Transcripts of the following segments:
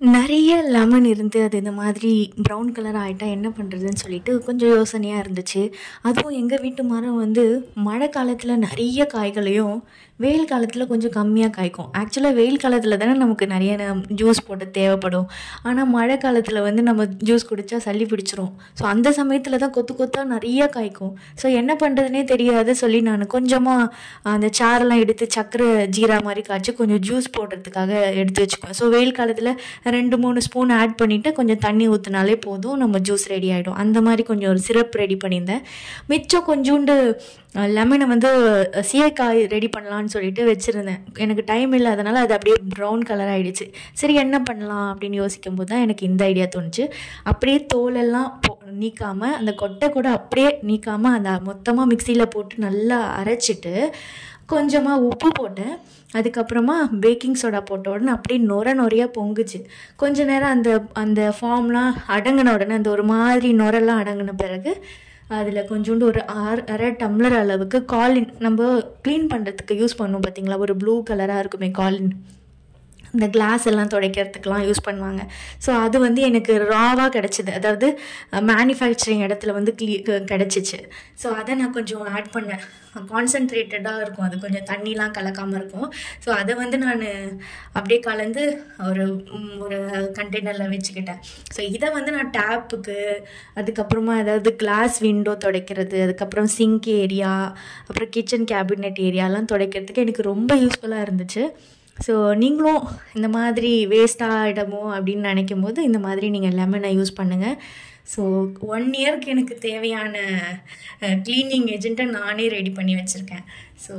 நிறைய லெமன் இருந்து அது இந்த மாதிரி ப்ரௌன் கலர் ஆகிட்டா என்ன பண்ணுறதுன்னு சொல்லிட்டு கொஞ்சம் யோசனையாக இருந்துச்சு. அதுவும் எங்கள் வீட்டு மரம் வந்து மழை காலத்தில் நிறைய காய்களையும் வெயில் காலத்தில் கொஞ்சம் கம்மியாக காய்க்கும். ஆக்சுவலாக வெயில் காலத்தில் தானே நமக்கு நிறைய ஜூஸ் போட்டு தேவைப்படும். ஆனால் மழை காலத்தில் வந்து நம்ம ஜூஸ் குடித்தா சளி பிடிச்சிரும். ஸோ அந்த சமயத்தில் தான் கொத்து கொத்தாக நிறைய காய்க்கும். ஸோ என்ன பண்ணுறதுனே தெரியாது சொல்லி நான் கொஞ்சமாக அந்த சாரெல்லாம் எடுத்து சக்கரை ஜீரா மாதிரி காய்ச்சி கொஞ்சம் ஜூஸ் போடுறதுக்காக எடுத்து வச்சுக்குவேன். ஸோ வெயில் காலத்தில் ரெண்டு மூணு ஸ்பூன் ஆட் பண்ணிவிட்டு கொஞ்சம் தண்ணி ஊற்றினாலே போதும். நம்ம ஜூஸ் ரெடி ஆகிடும் அந்த மாதிரி கொஞ்சம் ஒரு சிரப் ரெடி பண்ணியிருந்தேன். மிச்சம் கொஞ்சோண்டு லெமனை வந்து சீயக்காய் ரெடி பண்ணலான்னு சொல்லிட்டு வச்சுருந்தேன். எனக்கு டைம் இல்லாதனால அது அப்படியே ப்ரௌன் கலர் ஆகிடுச்சு சரி என்ன பண்ணலாம் அப்படின்னு யோசிக்கும் போது தான் எனக்கு இந்த ஐடியா தோணுச்சு. அப்படியே தோலெல்லாம் போ நீக்காமல் அந்த கொட்டை கூட அப்படியே நீக்காமல் அந்த மொத்தமாக மிக்சியில் போட்டு நல்லா அரைச்சிட்டு கொஞ்சமாக உப்பு போட்டேன் அதுக்கப்புறமா பேக்கிங் சோடா போட்ட உடனே அப்படியே நொர நொறையாக பொங்குச்சு. கொஞ்ச நேரம் அந்த அந்த ஃபார்ம்லாம் அடங்கின உடனே அந்த ஒரு மாதிரி நொரெல்லாம் அடங்கின பிறகு அதில் கொஞ்சோண்டு ஒரு ஆறு அரை டம்ளர் அளவுக்கு காலின் நம்ம க்ளீன் பண்ணுறதுக்கு யூஸ் பண்ணுவோம் பார்த்தீங்களா ஒரு ப்ளூ கலராக இருக்குமே காலின். இந்த கிளாஸ் எல்லாம் துடைக்கிறதுக்கெலாம் யூஸ் பண்ணுவாங்க. ஸோ அது வந்து எனக்கு ராவாக கிடச்சிது. அதாவது மேனுஃபேக்சரிங் இடத்துல வந்து க்ளீ கிடச்சிச்சு. ஸோ அதை நான் கொஞ்சம் ஆட் பண்ணேன். கான்சன்ட்ரேட்டடாக இருக்கும். அது கொஞ்சம் தண்ணிலாம் கலக்காமல் இருக்கும். ஸோ அதை வந்து நான் அப்படியே கலந்து ஒரு ஒரு கண்டெய்னரில் வச்சுக்கிட்டேன். ஸோ இதை வந்து நான் டேப்புக்கு அதுக்கப்புறமா ஏதாவது கிளாஸ் விண்டோ துடைக்கிறது அதுக்கப்புறம் சிங்க் ஏரியா அப்புறம் கிச்சன் கேபினெட் ஏரியாலாம் துடைக்கிறதுக்கு எனக்கு ரொம்ப யூஸ்ஃபுல்லாக இருந்துச்சு. ஸோ நீங்களும் இந்த மாதிரி வேஸ்ட்டாக அப்படின்னு நினைக்கும் போது இந்த மாதிரி நீங்கள் லெமனை யூஸ் பண்ணுங்கள் ஸோ ஒன் இயர்க்கு எனக்கு தேவையான க்ளீனிங் ஏஜென்ட்டை நானே ரெடி பண்ணி வச்சுருக்கேன். ஸோ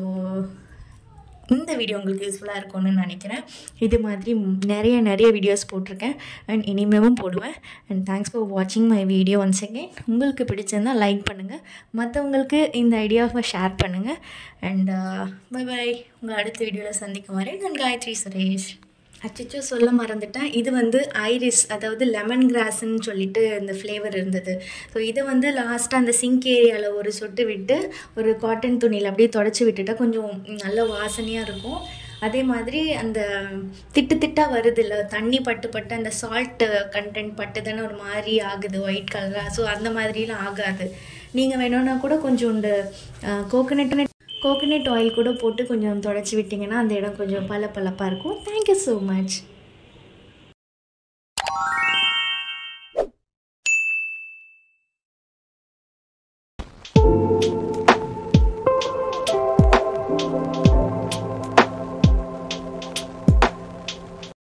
இந்த வீடியோ உங்களுக்கு யூஸ்ஃபுல்லாக இருக்கும்னு நினைக்கிறேன். இது மாதிரி நிறைய நிறைய வீடியோஸ் போட்டிருக்கேன். அண்ட் இனிமேவும் போடுவேன். அண்ட் தேங்க்ஸ் ஃபார் வாட்சிங் மை வீடியோ ஒன்ஸ் அகெயின் உங்களுக்கு பிடிச்சிருந்தால் லைக் பண்ணுங்கள் மற்றவங்களுக்கு இந்த ஐடியாவை ஷேர் பண்ணுங்கள் அண்ட் பை uh, பை உங்கள் அடுத்த வீடியோவில் சந்திக்கும் வரை நான் காயத்ரி சுரேஷ். அச்சோ சொல்ல மறந்துட்டேன். இது வந்து ஐரிஸ் அதாவது லெமன் கிராஸ்ன்னு சொல்லிட்டு இந்த ஃப்ளேவர் இருந்தது. ஸோ இதை வந்து லாஸ்ட்டாக அந்த சிங்க் ஏரியாவில் ஒரு சொட்டு விட்டு ஒரு காட்டன் துணியில் அப்படியே தொடச்சி விட்டுட்டா கொஞ்சம் நல்ல வாசனையாக இருக்கும். அதே மாதிரி அந்த திட்டு திட்டாக வருது இல்லை தண்ணி பட்டு பட்டு அந்த சால்ட் கண்டென்ட் பட்டு தானே ஒரு மாதிரி ஆகுது ஒயிட் கலராக ஸோ அந்த மாதிரிலாம் ஆகாது. நீங்கள் வேணும்னா கூட கொஞ்சோண்டு கோகனட் கோகனட் ஆயில் கூட போட்டு கொஞ்சம் தொடச்சி விட்டிங்கன்னா அந்த இடம் கொஞ்சம் பல பளப்பாக இருக்கும் தேங்க்யூ ஸோ மச்